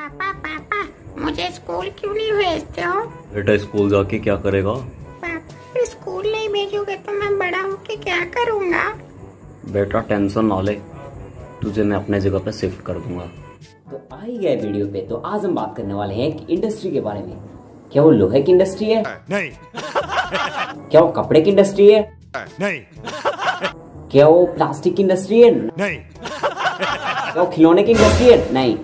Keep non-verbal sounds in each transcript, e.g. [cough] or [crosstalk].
पापा पापा मुझे स्कूल क्यों नहीं भेजते हो? बेटा स्कूल जाके क्या करेगा? पापा स्कूल नहीं भेजोगे तो मैं बड़ा होके क्या करूँगा? बेटा टेंशन ना ले। तुझे मैं अपने जगह पे शिफ्ट कर दूँगा। तो आ ही गए वीडियो पे। तो आज हम बात करने वाले हैं एक इंडस्ट्री के बारे में। क्या वो लोहे की इंडस्ट्री है? नहीं। [laughs] क्या वो कपड़े की इंडस्ट्री है? नहीं। [laughs] क्या वो प्लास्टिक की इंडस्ट्री है? नहीं। [laughs] क्या वो खिलौने की इंडस्ट्री है? नहीं।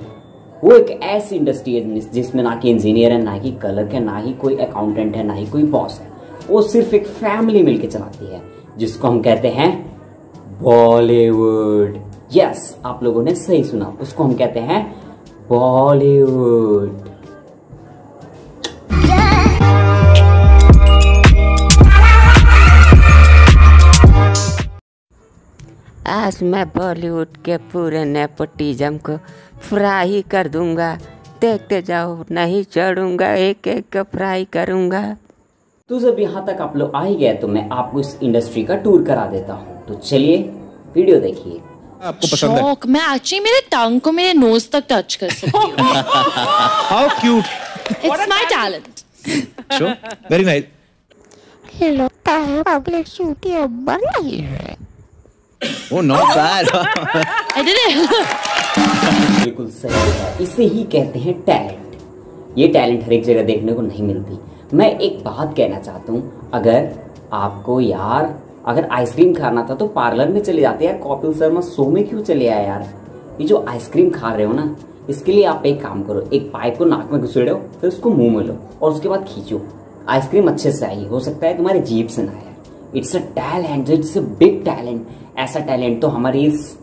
वो एक ऐसी इंडस्ट्री है जिसमें ना कि इंजीनियर है ना कि कलर है ना ही कोई अकाउंटेंट है ना ही कोई बॉस है। वो सिर्फ़ एक फैमिली मिलके चलाती है जिसको हम कहते हैं बॉलीवुड यस yes, आप लोगों ने सही सुना। उसको हम कहते हैं बॉलीवुड आज मैं बॉलीवुड के पूरे नेपोटिज्म को फ्राई कर दूँगा। देखते जाओ नहीं चढ़ूँगा एक एक का फ्राई करूँगा। तो जब यहाँ तक आप लोग आ ही गए तो मैं आपको इस इंडस्ट्री का टूर करा देता हूँ। तो चलिए वीडियो देखिए। आपको पसंद है? शौक मैं एक्चुअली मेरे टंग को मेरे नोज़ तक टच कर सकती हूँ। How cute it's my talent show very nice लगता है पब्लिक छुट्टी बड़ी है? ओ not bad I did it बिल्कुल सही है इसे ही कहते हैं टैलेंट। ये टैलेंट हर एक जगह देखने को नहीं मिलती। मैं एक बात कहना चाहता हूँ। अगर आपको यार, अगर आइसक्रीम खाना था तो पार्लर में चले जाते यार। कपिल शर्मा शो में क्यों चले आए यार? ये जो आइसक्रीम खा रहे हो ना, इसके लिए आप एक काम करो। एक पाइप को नाक में घुसेड़ो, फिर उसको मुँह में लो और उसके बाद खींचो। आइसक्रीम अच्छे से आई। हो सकता है तुम्हारे जीप से ना आए। It's a talent it's a big talent ऐसा टैलेंट तो हमारी इस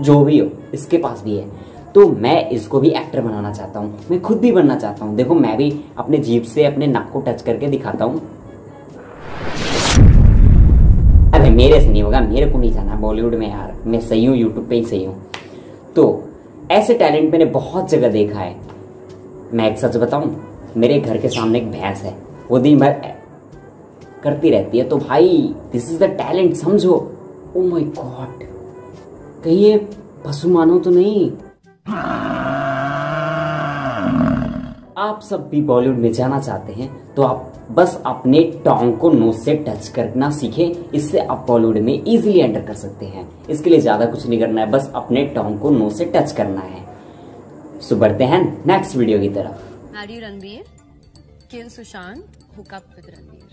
जो भी हो, इसके पास भी है। तो मैं इसको भी एक्टर बनाना चाहता हूँ। मैं खुद भी बनना चाहता हूँ। देखो, मैं भी अपने जीप से अपने नाक को टच करके दिखाता हूँ। अरे मेरे से नहीं होगा। मेरे को नहीं जाना बॉलीवुड में यार। मैं सही हूँ यूट्यूब पे ही सही हूँ। तो ऐसे टैलेंट मैंने बहुत जगह देखा है। मैं एक सच बताऊँ, मेरे घर के सामने एक भैंस है। वो दिन भर करती रहती है। तो भाई दिस इज़ द टैलेंट समझो। ओ माई गॉड कहीं ये पशु मानो तो नहीं। आप सब भी बॉलीवुड में जाना चाहते हैं तो आप बस अपने टोंग को नोज़ से टच करना सीखें इससे आप बॉलीवुड में इजीली एंटर कर सकते हैं। इसके लिए ज़्यादा कुछ नहीं करना है बस अपने टोंग को नोज़ से टच करना है। सो बढ़ते हैं नेक्स्ट वीडियो की तरफ़। Ranbir, kill Sushant, hook up with Ranbir.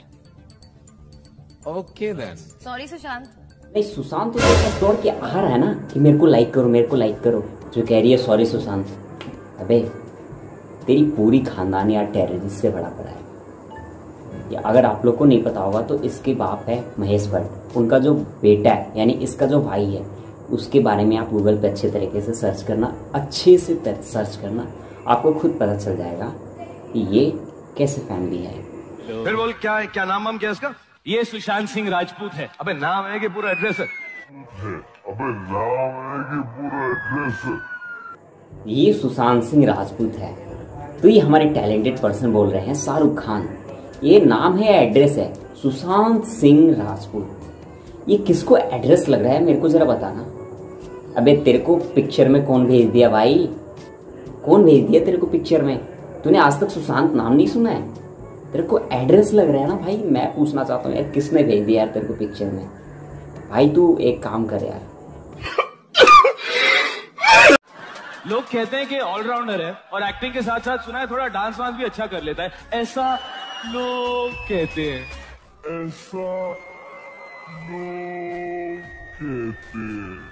Okay then Sorry Sushant. नहीं सुशांत तो पास दौड़ के आ रहा है ना कि मेरे को लाइक करो, मेरे को लाइक करो। जो कह रही है सॉरी सुशांत। अबे, तेरी पूरी खानदान यार टेररिस्ट से बड़ा पड़ा है। या अगर आप लोग को नहीं पता होगा तो इसके बाप है महेश भट्ट। उनका जो बेटा है, यानी इसका जो भाई है, उसके बारे में आप गूगल पे अच्छे तरीके से सर्च करना, अच्छे से सर्च करना, आपको खुद पता चल जाएगा कि ये कैसे फैमिली है। फिर बोल, क्या है, क्या नाम हम क्या इसका? ये सुशांत सिंह राजपूत है। अबे नाम है कि पूरा एड्रेस? है अबे नाम है कि पूरा एड्रेस। है ये सुशांत सिंह राजपूत है। तो ये हमारे टैलेंटेड पर्सन बोल रहे हैं शाहरुख खान। ये नाम है एड्रेस है? सुशांत सिंह राजपूत। ये किसको एड्रेस लग रहा है मेरे को जरा बताना। अबे तेरे को पिक्चर में कौन भेज दिया भाई? कौन भेज दिया तेरे को पिक्चर में? तूने आज तक सुशांत नाम नहीं सुना है? तेरे को एड्रेस लग रहा है ना भाई मैं पूछना चाहता हूँ यार किसने भेज दिया यार तेरे को पिक्चर में? भाई तू एक काम कर यार। लोग कहते हैं कि ऑलराउंडर है और एक्टिंग के साथ साथ सुना है थोड़ा डांस वांस भी अच्छा कर लेता है। ऐसा लोग कहते हैं। ऐसा लोग कहते हैं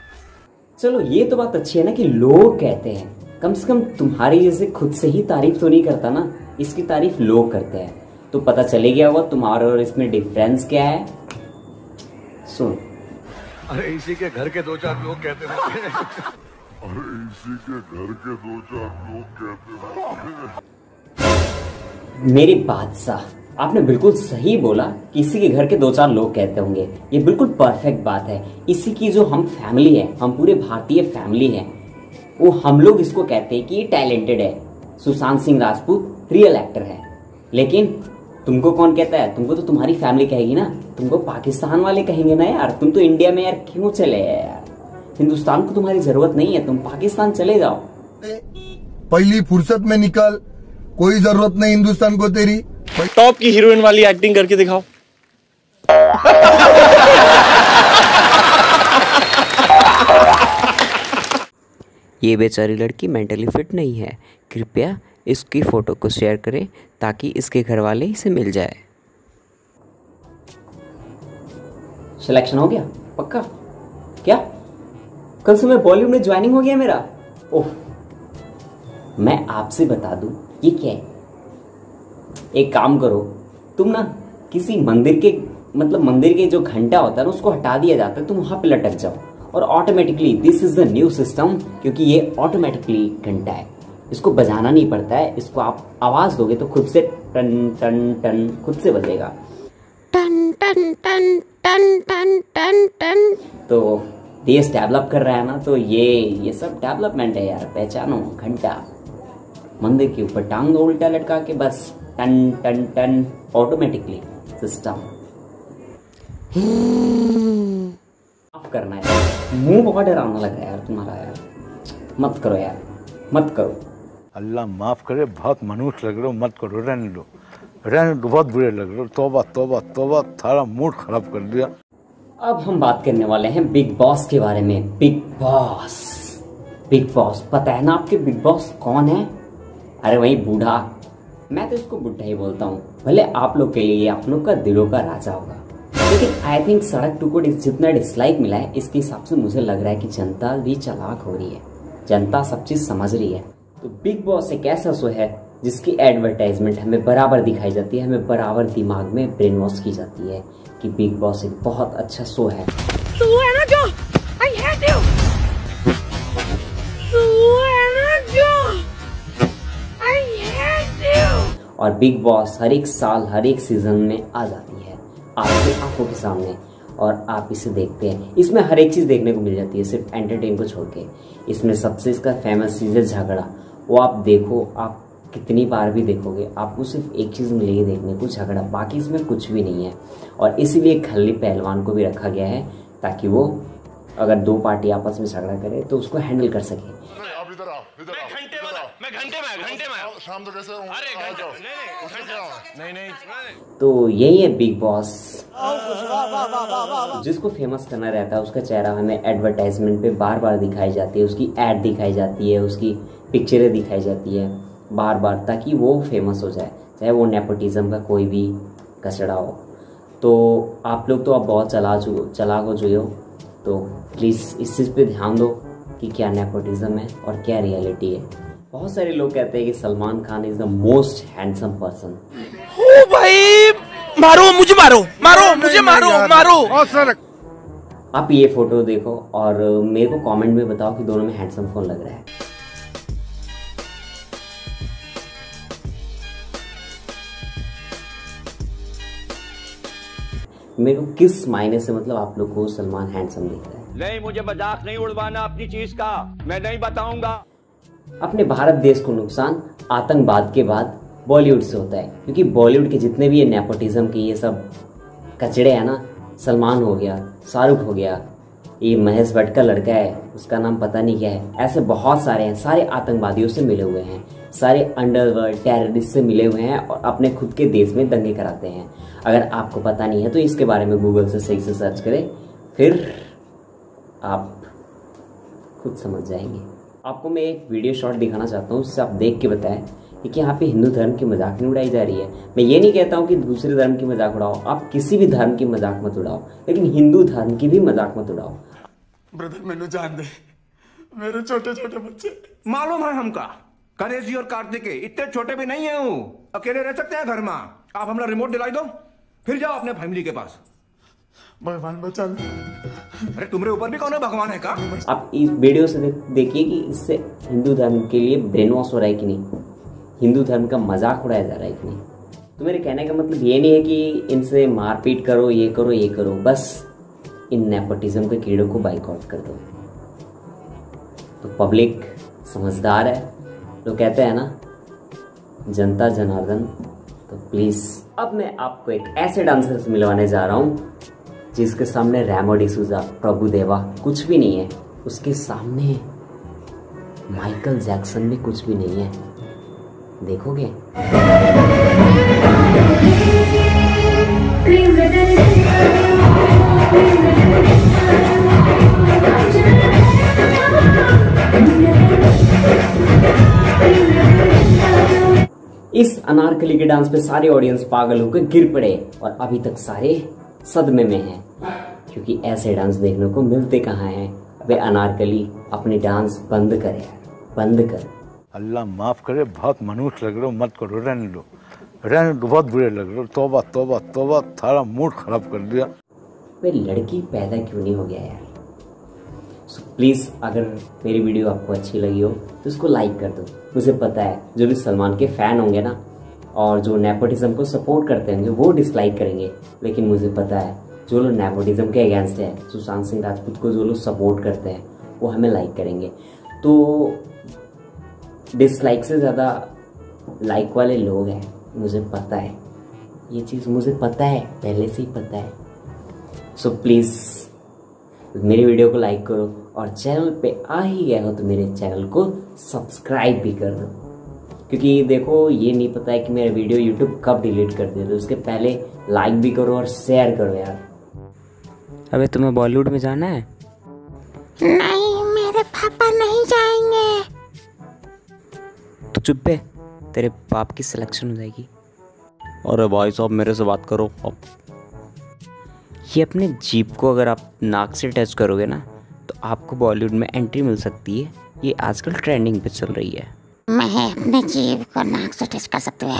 चलो ये तो बात अच्छी है ना कि लोग कहते हैं। कम से कम तुम्हारी जैसे खुद से ही तारीफ़ तो नहीं करता ना इसकी तारीफ़ लोग करते हैं। तो पता चले गया होगा तुम्हारा और इसमें डिफरेंस क्या है? सुन। अरे इसी के घर के दो चार लोग कहते हैं। मेरी बादशाह आपने बिल्कुल सही बोला किसी के घर के दो चार लोग कहते होंगे। ये बिल्कुल परफेक्ट बात है। इसी की जो हम फैमिली है हम पूरे भारतीय फैमिली है वो हम लोग इसको कहते हैं कि ये टैलेंटेड है। सुशांत सिंह राजपूत रियल एक्टर है। लेकिन तुमको कौन कहता है? तुमको तो तुम्हारी फैमिली कहेगी ना। तुमको पाकिस्तान वाले कहेंगे ना यार तुम तो इंडिया में यार क्यों चले यार? हिंदुस्तान को तुम्हारी ज़रूरत नहीं है तुम पाकिस्तान चले जाओ। पहली फुर्सत में निकल कोई ज़रूरत नहीं हिंदुस्तान को तेरी। टॉप की हीरोइन वाली एक्टिंग करके दिखाओ। ये बेचारी लड़की मेंटली फिट नहीं है। कृपया इसकी फ़ोटो को शेयर करें ताकि इसके घर वाले इसे मिल जाए। सिलेक्शन हो गया? पक्का? क्या? कल सुबह बॉलीवुड में ज्वाइनिंग हो गया मेरा? ओह, मैं आपसे बता दूँ, ये क्या है? एक काम करो, तुम ना किसी मंदिर के मतलब मंदिर के जो घंटा होता है ना, उसको हटा दिया जाता है, तुम वहाँ पे लटक जाओ। और automatically this is the new system क्योंकि ये ऑटोमेटिकली घंटा है। इसको बजाना नहीं पड़ता है इसको आप आवाज़ दोगे तो खुद से टन टन टन खुद से बजेगा। टन टन टन टन टन टन टन। तो देश डेवलप कर रहा है ना तो ये ये सब डेवलपमेंट है यार पहचानो घंटा। मंदिर के ऊपर टांग उल्टा लटका के बस टन टन टन ऑटोमेटिकली सिस्टम माफ़ करना है। मुँह बहुत डरावना लग रहा है यार तुम्हारा यार। मत करो यार मत करो। अल्लाह माफ़ करे, बहुत मनुष्य लग रहे हो, मत करो, रहने दो। रहने दो, बहुत बुरे लग रहे हो। तोबा तोबा तोबा, थारा मूड खराब कर दिया। अब हम बात करने वाले हैं बिग बॉस के बारे में। Big boss. बिग बॉस, पता है ना आपके बिग बॉस कौन है? अरे वही बूढ़ा। मैं तो इसको बुढ़ा ही बोलता हूँ। भले आप लोग के लिए आप लोग का दिलों का राजा होगा। लेकिन आई थिंक सड़क टू को जितना डिसलाइक मिला है, इसके हिसाब से मुझे लग रहा है कि जनता भी चलाक हो रही है। जनता सब चीज़ समझ रही है। तो बिग बॉस एक ऐसा शो है जिसकी एडवर्टाइजमेंट हमें बराबर दिखाई जाती है हमें बराबर दिमाग में ब्रेन वॉश की जाती है कि बिग बॉस एक बहुत अच्छा शो है। तू है ना जो आई हेट यू तू है ना जो आई हेट यू और बिग बॉस हर एक साल हर एक सीज़न में आ जाती है आपकी आँखों के सामने। और आप इसे देखते हैं। इसमें हर एक चीज़ देखने को मिल जाती है सिर्फ़ एंटरटेन को छोड़ के। इसमें सबसे इसका फ़ेमस चीज़ है झगड़ा। वो आप देखो, आप कितनी बार भी देखोगे, आपको सिर्फ़ एक चीज़ मिलेगी देखने को, झगड़ा। बाकी इसमें कुछ भी नहीं है। और इसीलिए खल्ली पहलवान को भी रखा गया है, ताकि वो अगर दो पार्टी आपस में झगड़ा करे तो उसको हैंडल कर सके। शाम तक ऐसे नहीं नहीं तो यही है बिग बॉस जिसको फ़ेमस करना रहता है उसका चेहरा हमें एडवर्टाइजमेंट पे बार बार दिखाई जाती है उसकी एड दिखाई जाती है उसकी पिक्चरें दिखाई जाती है बार बार ताकि वो फ़ेमस हो जाए चाहे वो नेपोटिज्म का कोई भी कचड़ा हो। तो आप लोग तो अब बहुत चला चु चलाक हो चुके हो। तो प्लीज़ इस चीज़ पे ध्यान दो। कि क्या नेपोटिज्म है और क्या रियलिटी है। बहुत सारे लोग कहते हैं कि Salman Khan is the most handsome person ओ भाई मारो मुझे मारो मारो मुझे मारो मारो। आप ये फ़ोटो देखो और मेरे को कमेंट में बताओ कि दोनों में हैंडसम कौन लग रहा है। मेरे को किस मायने से मतलब आप लोग को सलमान हैंडसम दिख रहा है? नहीं, मुझे मज़ाक नहीं उड़वाना अपनी चीज़ का। मैं नहीं बताऊँगा। अपने भारत देश को नुकसान, आतंकवाद के बाद बॉलीवुड से होता है, क्योंकि बॉलीवुड के जितने भी ये नेपोटिज्म के ये सब कचड़े हैं ना, सलमान हो गया, शाहरुख हो गया, ये महेश भट्ट का लड़का है, उसका नाम पता नहीं क्या है, ऐसे बहुत सारे हैं, सारे आतंकवादियों से मिले हुए हैं, सारे अंडरवर्ल्ड टेररिस्ट से मिले हुए हैं और अपने खुद के देश में दंगे कराते हैं। अगर आपको पता नहीं है तो इसके बारे में गूगल से सही से सर्च करें, फिर आप खुद समझ जाएँगे। आपको मैं एक वीडियो शॉट दिखाना चाहता हूँ जिससे आप देख के बताएँ कि यहाँ पे हिंदू धर्म की मज़ाक नहीं उड़ाई जा रही है। मैं ये नहीं कहता हूँ कि दूसरे धर्म की मज़ाक उड़ाओ आप किसी भी धर्म की मज़ाक मत उड़ाओ लेकिन हिंदू धर्म की भी मज़ाक मत उड़ाओ। ब्रदर मैंने जान दे। मेरे छोटे छोटे बच्चे। मालूम है हमका गणेश जी और कार्तिक इतने छोटे भी नहीं है वो। अकेले रह सकते हैं घर में। आप हमारा रिमोट दिलाई दो फिर जाओ अपने फैमिली के पास। भगवान बचा अरे तुम्हारे ऊपर भी कौन है भगवान है का? आप इस वीडियो से देखिए कि इससे हिंदू धर्म के लिए ब्रेन वॉश हो रहा है कि नहीं? हिंदू धर्म का मज़ाक उड़ाया जा रहा है कि नहीं? तो मेरे कहने का मतलब ये नहीं है कि इनसे मारपीट करो ये करो ये करो। बस इन नेपोटिज्म के कीड़ों को बाइकआउट कर दो। तो पब्लिक समझदार है। लोग कहते हैं ना जनता जनार्दन तो प्लीज़ अब मैं आपको एक ऐसे डांसर से मिलवाने जा रहा हूँ जिसके सामने रैमो डिसूजा प्रभु देवा कुछ भी नहीं है, उसके सामने माइकल जैक्सन भी कुछ भी नहीं है। देखोगे? इस अनारकली के डांस पे सारे ऑडियंस पागल होकर गिर पड़े और अभी तक सारे सदमे में हैं। क्योंकि ऐसे डांस देखने को मिलते कहाँ हैं? वे अनारकली अपने डांस बंद कर। बंद कर। अल्लाह माफ़ करे बहुत मनुष्य लग रहे हो मत करो रहने लो रहने दो बहुत बुरे लग रहे हो। तोबा तोबा तोबा थारा मूड खराब कर दिया। वे लड़की पैदा क्यों नहीं हो गया यार? सो प्लीज़ अगर मेरी वीडियो आपको अच्छी लगी हो तो इसको लाइक कर दो। मुझे पता है जो भी सलमान के फ़ैन होंगे ना और जो नेपोटिज्म को सपोर्ट करते हैं होंगे वो डिसलाइक करेंगे। लेकिन मुझे पता है जो लोग नेपोटिज्म के अगेंस्ट है सुशांत सिंह राजपूत को जो लोग सपोर्ट करते हैं वो हमें लाइक करेंगे। तो डिसलाइक से ज़्यादा लाइक वाले लोग हैं मुझे पता है। ये चीज़ मुझे पता है पहले से ही पता है। सो so, प्लीज़ मेरी वीडियो को लाइक करो और चैनल पे आ ही गए हो तो मेरे चैनल को सब्सक्राइब भी कर दो। क्योंकि देखो ये नहीं पता है कि मेरा वीडियो यूट्यूब कब डिलीट कर दे तो उसके पहले लाइक भी करो और शेयर करो यार। अबे तुम्हें बॉलीवुड में जाना है? नहीं मेरे पापा नहीं जाएँगे। तो चुप पे तेरे बाप की सिलेक्शन हो जाएगी। अरे भाई साहब मेरे से बात करो। अब ये अपने जीप को अगर आप नाक से टच करोगे ना तो आपको बॉलीवुड में एंट्री मिल सकती है। ये आजकल ट्रेंडिंग पे चल रही है। मैं अपने जीव को नाक से टेस्ट कर सकती हूँ।